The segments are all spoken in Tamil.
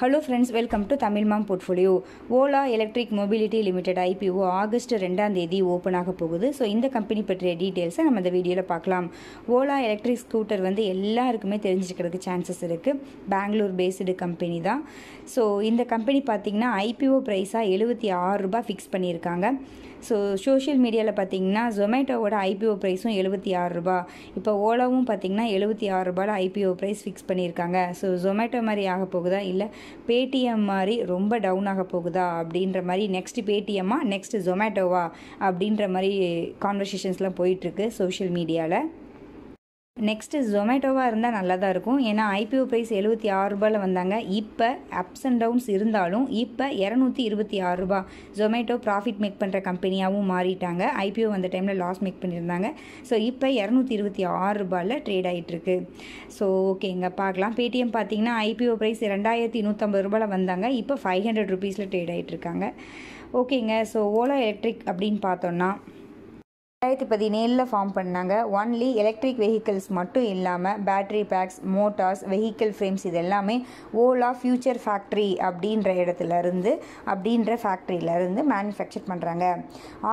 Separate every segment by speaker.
Speaker 1: Hello friends welcome to Tamil mom portfolio Ola electric mobility limited IPO August ரெண்டாம் தேதி ஓப்பன் ஆக போகுது. ஸோ இந்த கம்பெனி பற்றிய டீட்டெயில்ஸை நம்ம இந்த வீடியோவில் பார்க்கலாம். ஓலா எலக்ட்ரிக் ஸ்கூட்டர் வந்து எல்லாருக்குமே தெரிஞ்சுக்கிறதுக்கு சான்சஸ் இருக்குது பெங்களூர் பேஸ்டு கம்பெனி தான். ஸோ இந்த கம்பெனி பார்த்திங்கன்னா ஐபிஓ ப்ரைஸாக எழுபத்தி ஆறு ரூபாய் ஃபிக்ஸ் பண்ணியிருக்காங்க. ஸோ சோஷியல் மீடியாவில் பார்த்தீங்கன்னா ஜொமேட்டோவோட ஐபிஓ ப்ரைஸும் எழுபத்தி ஆறு ரூபா இப்போ ஓலாவும் பார்த்தீங்கன்னா எழுபத்தி ஆறு ரூபாயில் ஐபிஓ ப்ரைஸ் ஃபிக்ஸ் பண்ணியிருக்காங்க. ஸோ ஜொமேட்டோ மாதிரி ஆக போகுதா? இல்லை. பேடிஎம் மாதிரி ரொம்ப டவுன் ஆக போகுதா அப்படின்ற மாதிரி நெக்ஸ்ட் பேடிஎம்மா நெக்ஸ்ட் ஜொமேட்டோவா அப்படின்ற மாதிரி கான்வர்சேஷன்ஸ்லாம் போயிட்டுருக்கு சோஷியல் மீடியாவில் நெக்ஸ்ட்டு ஜொமேட்டோவாக இருந்தால் நல்லா தான் இருக்கும். ஏன்னா ஐபிஓ ப்ரைஸ் எழுபத்தி ஆறு ரூபாயில் வந்தாங்க. இப்போ அப்ஸ் அண்ட் டவுன்ஸ் இருந்தாலும் இப்போ இரநூத்தி இருபத்தி ஆறு ரூபா. ஜொமேட்டோ ப்ராஃபிட் மேக் பண்ணுற கம்பெனியாகவும் மாறிட்டாங்க. ஐபிஓ வந்த டைமில் லாஸ் மேக் பண்ணியிருந்தாங்க. ஸோ இப்போ இரநூத்தி இருபத்தி ஆறு ரூபாயில் ட்ரேட் ஆகிட்டுருக்கு ஸோ ஓகேங்க பார்க்கலாம். பேடிஎம் பார்த்தீங்கன்னா ஐபிஓ ப்ரைஸ் ரெண்டாயிரத்தி நூற்றம்பது ரூபாயில் வந்தாங்க. இப்போ ஃபைவ் ஹண்ட்ரட் ருபீஸில் ட்ரேட் ஆகிட்டுருக்காங்க ஓகேங்க ஸோ ஓலா எலக்ட்ரிக் அப்படின்னு பார்த்தோன்னா ரெண்டாயிரத்தி பதினேழில் ஃபார்ம் பண்ணாங்க. ஒன்லி எலக்ட்ரிக் வெஹிக்கிள்ஸ் மட்டும் இல்லாமல் battery packs motors vehicle frames இது எல்லாமே ஓலா ஃபியூச்சர் ஃபேக்ட்ரி அப்படின்ற இடத்துல இருந்து அப்படின்ற ஃபேக்ட்ரியிலேருந்து மேனுஃபேக்சர் பண்ணுறாங்க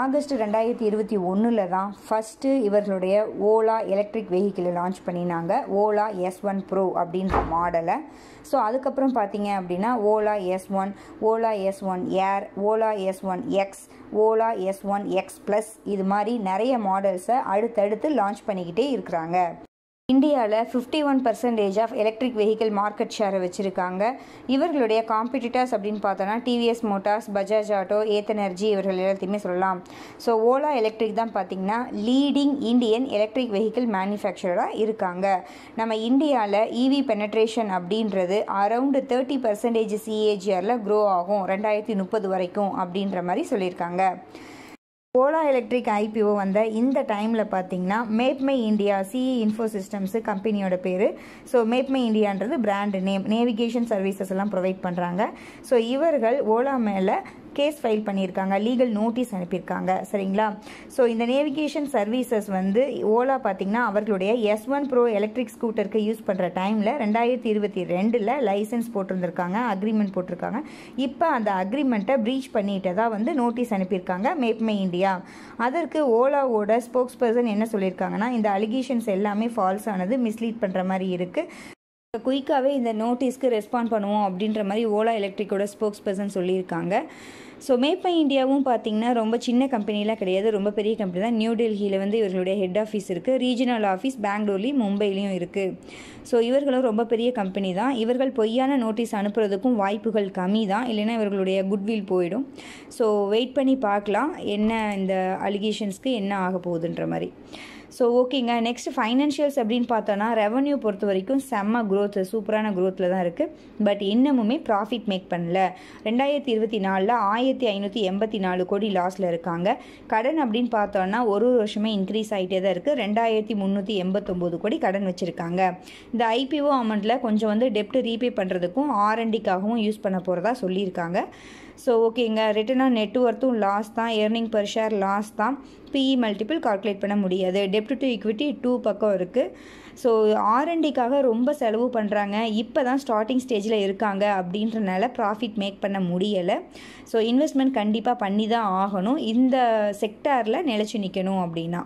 Speaker 1: ஆகஸ்ட் ரெண்டாயிரத்தி இருபத்தி ஒன்றில் தான் ஃபஸ்ட்டு இவர்களுடைய ஓலா எலக்ட்ரிக் வெஹிக்கிளை லான்ச் பண்ணினாங்க. ஓலா எஸ் ஒன் ப்ரோ அப்படின்ற மாடலை ஸோ அதுக்கப்புறம் பார்த்தீங்க அப்படின்னா Ola S one Ola S one air Ola S one X Ola S one X plus இது மாதிரி நிறைய நிறைய மாடல்ஸை அடுத்தடுத்து லான்ச் பண்ணிக்கிட்டே இருக்கிறாங்க. இந்தியாவில் fifty one percentage of electric vehicle market ஷேரை வச்சுருக்காங்க. இவர்களுடைய காம்படிட்டர்ஸ் அப்படின்னு பார்த்தோன்னா TVS motors Bajaj auto Ather energy இவர்கள் எல்லாத்தையுமே சொல்லலாம். ஸோ ஓலா எலக்ட்ரிக் தான் பார்த்திங்கன்னா லீடிங் இந்தியன் எலக்ட்ரிக் வெஹிக்கிள் மேனுஃபேக்சராக இருக்காங்க. நம்ம இந்தியாவில் இவி பெனட்ரேஷன் அப்படின்றது அரவுண்டு தேர்ட்டி பர்சன்டேஜ் சிஏஜிஆரில் க்ரோ ஆகும் ரெண்டாயிரத்தி முப்பது வரைக்கும் அப்படின்ற மாதிரி சொல்லியிருக்காங்க. ஓலா எலக்ட்ரிக் ஐபிஓ வந்த இந்த டைமில் பார்த்தீங்கன்னா MapmyIndia CE info systems கம்பெனியோட பேர். ஸோ மேப்மை இந்தியான்றது பிராண்ட் நேம் நேவிகேஷன் சர்வீசஸ் எல்லாம் ப்ரொவைட் பண்ணுறாங்க ஸோ இவர்கள் ஓலா மேலே கேஸ் ஃபைல் பண்ணியிருக்காங்க லீகல் நோட்டீஸ் அனுப்பியிருக்காங்க சரிங்களா? ஸோ இந்த நேவிகேஷன் சர்வீசஸ் வந்து ஓலா பார்த்தீங்கன்னா அவர்களுடைய எஸ் ஒன் ப்ரோ எலக்ட்ரிக் ஸ்கூட்டருக்கு யூஸ் பண்ணுற டைமில் ரெண்டாயிரத்தி இருபத்தி ரெண்டில் லைசன்ஸ் போட்டிருந்திருக்காங்க அக்ரிமெண்ட் போட்டிருக்காங்க. இப்போ அந்த அக்ரிமெண்ட்டை ப்ரீச் பண்ணிட்டதாக வந்து நோட்டீஸ் அனுப்பியிருக்காங்க மேப்மை இந்தியா அதற்கு ஓலாவோட ஸ்போக்ஸ் பர்சன் என்ன சொல்லியிருக்காங்கன்னா இந்த அலிகேஷன்ஸ் எல்லாமே ஃபால்ஸ் ஆனது மிஸ்லீட் பண்ணுற மாதிரி இருக்குது குயிக்காகவே இந்த நோட்டீஸ்க்கு ரெஸ்பாண்ட் பண்ணுவோம் அப்படின்ற மாதிரி ஓலா எலக்ட்ரிக்கோட ஸ்போக்ஸ் பர்சன் சொல்லியிருக்காங்க ஸோ மேப்பை இந்தியாவும் பார்த்தீங்கன்னா ரொம்ப சின்ன கம்பெனிலாம் கிடையாது. ரொம்ப பெரிய கம்பெனி தான். நியூ டெல்லியில் வந்து இவர்களுடைய ஹெட் ஆஃபீஸ் இருக்குது ரீஜனல் ஆஃபீஸ் பெங்களூர்லேயும் மும்பையிலையும் இருக்குது ஸோ இவர்களும் ரொம்ப பெரிய கம்பெனி தான். இவர்கள் பொய்யான நோட்டீஸ் அனுப்புறதுக்கும் வாய்ப்புகள் கம்மி தான். இல்லைன்னா இவர்களுடைய குட்வில் போயிடும். ஸோ வெயிட் பண்ணி பார்க்கலாம். என்ன இந்த அலிகேஷன்ஸ்க்கு என்ன ஆக போகுதுன்ற மாதிரி. ஸோ ஓகேங்க நெக்ஸ்ட் ஃபைனான்ஷியல்ஸ் அப்படின்னு பார்த்தோன்னா ரெவன்யூ பொறுத்த வரைக்கும் செம்ம க்ரோத் சூப்பரான க்ரோத்தில் தான் இருக்குது பட் இன்னமுமே ப்ராஃபிட் மேக் பண்ணல. ரெண்டாயிரத்தி இருபத்தி நாலில் ஆயிரத்தி ஐநூற்றி எண்பத்தி நாலு கோடி லாஸில் இருக்காங்க. கடன் அப்படின்னு பார்த்தோன்னா ஒரு ஒரு வருஷமே இன்க்ரீஸ் ஆகிட்டே தான் இருக்குது ரெண்டாயிரத்தி முந்நூற்றி எண்பத்தொம்போது கோடி கடன் வச்சுருக்காங்க. இந்த ஐபிஓ அமௌண்ட்டில் கொஞ்சம் வந்து டெப்ட் ரீபே பண்ணுறதுக்கும் ஆர்என்டிக்காகவும் யூஸ் பண்ண போகிறதா சொல்லியிருக்காங்க. ஸோ ஓகேங்க ரிட்டர்ன் ஆன் ஒர்த்தும் லாஸ் தான் ஏர்னிங் பர் ஷேர் லாஸ் தான். பிஇ மல்டிபிள் கால்குலேட் பண்ண முடியாது. டெப்ட் டு ஈக்விட்டி டூ பக்கம் இருக்குது ஸோ ஆர்என்டிக்காக ரொம்ப செலவு பண்ணுறாங்க இப்போ தான் ஸ்டார்டிங் ஸ்டேஜில் இருக்காங்க அப்படின்றனால ப்ராஃபிட் மேக் பண்ண முடியலை. ஸோ இன்வெஸ்ட்மெண்ட் கண்டிப்பாக பண்ணி தான் ஆகணும். இந்த செக்டாரில் நிலச்சி நிற்கணும் அப்படின்னா.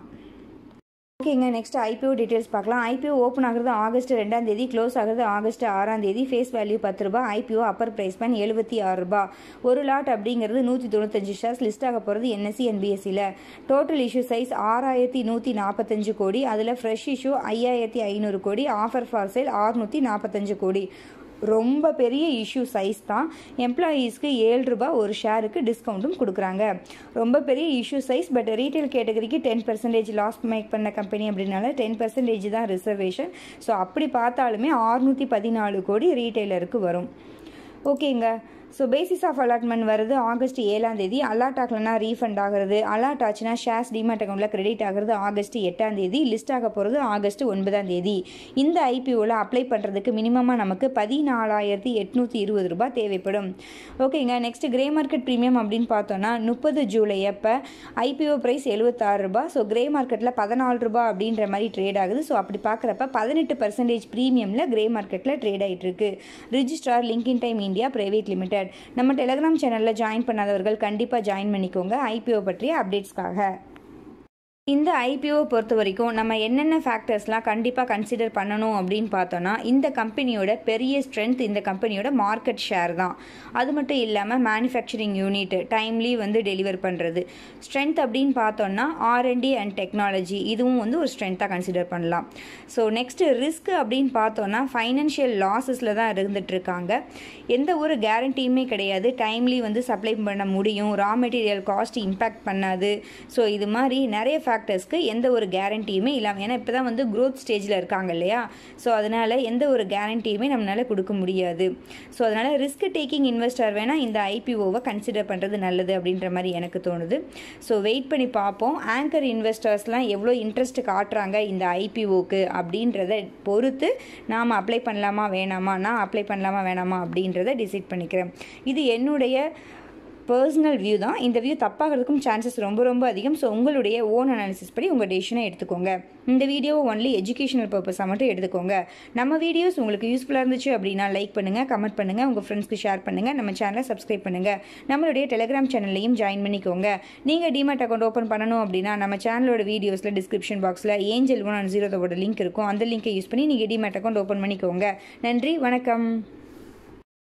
Speaker 1: ஓகேங்க நெக்ஸ்ட் ஐபிஓ டீட்டெயில்ஸ் பார்க்கலாம். ஐபிஓ ஓப்பன் ஆகிறது ஆகஸ்ட் ரெண்டாம் தேதி க்ளோஸ் ஆகிறது ஆகஸ்ட் ஆறாம் தேதி. ஃபேஸ் வேல்யூ பத்து ரூபாய் ஐபிஓ அப்பர் பிரைஸ் பேன் எழுபத்தி ஆறு ரூபாய். ஒரு லாட் அப்படிங்கிறது நூற்றி தொண்ணூத்தஞ்சு ஷேர்ஸ் லிஸ்ட் ஆக போகிறது என்எஸ்சி என்பிஎஸ்சியில் டோட்டல் இஷ்யூ சைஸ் ஆறாயிரத்தி நூற்றி நாற்பத்தஞ்சு கோடி. அதில் ஃப்ரெஷ் இஷ்யூ ஐயாயிரத்தி ஐநூறு கோடி. ஆஃபர் ஃபார் சேல் ஆறுநூற்றி நாற்பத்தஞ்சு கோடி. ரொம்ப பெரிய இஷ்யூ சைஸ் தான். எம்ப்ளாயீஸ்க்கு ஏழு ரூபாய் ஒரு ஷேருக்கு டிஸ்கவுண்ட்டும் கொடுக்குறாங்க. ரொம்ப பெரிய இஷ்யூ சைஸ் பட் ரீட்டைல் கேட்டகரிக்கு டென் பர்சன்டேஜ் லாஸ் மேக் பண்ண கம்பெனி அப்படின்னால டென் பர்சன்டேஜ் தான் ரிசர்வேஷன் ஸோ அப்படி பார்த்தாலுமே ஆறுநூற்றி பதினாலு கோடி ரீட்டைலருக்கு வரும். ஓகேங்க ஸோ பேசிஸ் ஆஃப் அலாட்மெண்ட் வருது ஆகஸ்ட் ஏழாம் தேதி. அலாட் ஆகலைன்னா ரீஃபண்ட் ஆகிறது. அலாட் ஆச்சுன்னா ஷேர்ஸ் டிமாட் அக்கௌண்ட்டில் கிரெடிட் ஆகிறது ஆகஸ்ட் எட்டாம் தேதி. லிஸ்ட் ஆக போகிறது ஆகஸ்ட் ஒன்பதாம் தேதி. இந்த ஐபிஓவில் அப்ளை பண்ணுறதுக்கு மினிமமாக நமக்கு பதினாலாயிரத்தி எட்நூற்றி இருபது ரூபாய் தேவைப்படும். ஓகேங்க நெக்ஸ்ட் கிரே மார்க்கெட் ப்ரீமியம் அப்படின்னு பார்த்தோன்னா முப்பது ஜூலை அப்போ ஐபிஓ ப்ரைஸ் எழுபத்தாறு ரூபாய். ஸோ கிரே மார்க்கெட்டில் பதினாலு ரூபாய் அப்படின்ற மாதிரி ட்ரேட் ஆகுது. ஸோ அப்படி பார்க்குறப்ப பதினெட்டு பர்சன்டேஜ் ப்ரீமியமில் கிரே மார்க்கெட்டில் ட்ரேட் ஆகிட்டு இருக்கு. Registrar Link In time India private limited நம்ம டெலிகிராம் சேனலில் ஜாயின் பண்ணாதவர்கள் கண்டிப்பாக ஜாயின் பண்ணிக்கோங்க. ஐபிஓ பற்றிய அப்டேட்ஸ்க்காக இந்த ஐபிஓ பொறுத்த வரைக்கும் நம்ம என்னென்ன ஃபேக்டர்ஸ்லாம் கண்டிப்பாக கன்சிடர் பண்ணணும் அப்படின்னு பார்த்தோன்னா இந்த கம்பெனியோட பெரிய ஸ்ட்ரென்த் இந்த கம்பெனியோட மார்க்கெட் ஷேர் தான். அது மட்டும் இல்லாமல் மேனுஃபேக்சரிங் யூனிட் டைம்லி வந்து டெலிவர் பண்ணுறது ஸ்ட்ரென்த் அப்படின்னு பார்த்தோன்னா R and D and technology இதுவும் வந்து ஒரு ஸ்ட்ரென்த்தாக கன்சிடர் பண்ணலாம். ஸோ நெக்ஸ்ட்டு ரிஸ்க் அப்படின்னு பார்த்தோன்னா ஃபைனான்ஷியல் லாஸஸில் தான் இருந்துகிட்ருக்காங்க எந்த ஒரு கேரண்டியுமே கிடையாது. டைம்லி வந்து சப்ளை பண்ண முடியும். ரா மெட்டீரியல் காஸ்ட் இம்பேக்ட் பண்ணாது. ஸோ இது மாதிரி நிறைய ஃபேக்டர்ஸ்க்கு எந்த ஒரு கேரண்டியுமே இல்லாமல் ஏன்னா இப்போ தான் வந்து க்ரோத் ஸ்டேஜில் இருக்காங்க இல்லையா? ஸோ அதனால் எந்த ஒரு கேரண்டியுமே நம்மளால் கொடுக்க முடியாது. ஸோ அதனால் ரிஸ்க் டேக்கிங் இன்வெஸ்டர் வேணால் இந்த ஐபிஓவை கன்சிடர் பண்ணுறது நல்லது அப்படின்ற மாதிரி எனக்கு தோணுது. ஸோ வெயிட் பண்ணி பார்ப்போம். ஆங்கர் இன்வெஸ்டர்ஸ்லாம் எவ்வளோ இன்ட்ரெஸ்ட் காட்டுறாங்க இந்த ஐபிஓக்கு அப்படின்றத பொறுத்து நாம் அப்ளை பண்ணலாமா வேணாமா நான் அப்ளை பண்ணலாமா வேணாமா அப்படின்றத டிசைட் பண்ணிக்கிறேன். இது என்னுடைய பர்சனல் வியூ தான். இந்த வியூ தப்பாகிறதுக்கும் சான்சஸ் ரொம்ப ரொம்ப அதிகம். ஸோ உங்களுடைய ஓன் அனாலிசிஸ் படி உங்கள் டெசிஷனை எடுத்துக்கோங்க. இந்த வீடியோவை ஒன்லி எஜுகேஷனல் பர்பஸாக மட்டும் எடுத்துக்கோங்க. நம்ம வீடியோஸ் உங்களுக்கு யூஸ்ஃபுல்லாக இருந்துச்சு அப்படின்னா லைக் பண்ணுங்கள் கமெண்ட் பண்ணுங்கள் உங்கள் ஃப்ரெண்ட்ஸ்க்கு ஷேர் பண்ணுங்கள் நம்ம சேனலை சப்ஸ்கிரைப் பண்ணுங்கள் நம்மளுடைய டெலிகிராம் சேனல்லையும் ஜாயின் பண்ணிக்கோங்க. நீங்கள் டிமேட் அக்கௌண்ட் ஓப்பன் பண்ணணும் அப்படின்னா நம்ம சேனலோட வீடியோஸில் டிஸ்கிரிப்ஷன் பாக்ஸில் ஏஞ்சல் ஒன் அண்ட் ஜீரோதோட லிங்க் இருக்கும். அந்த லிங்க்கை யூஸ் பண்ணி நீங்கள் டிமேட் அக்கௌண்ட் ஓப்பன் பண்ணிக்கோங்க. நன்றி வணக்கம்.